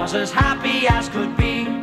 was as happy as could be.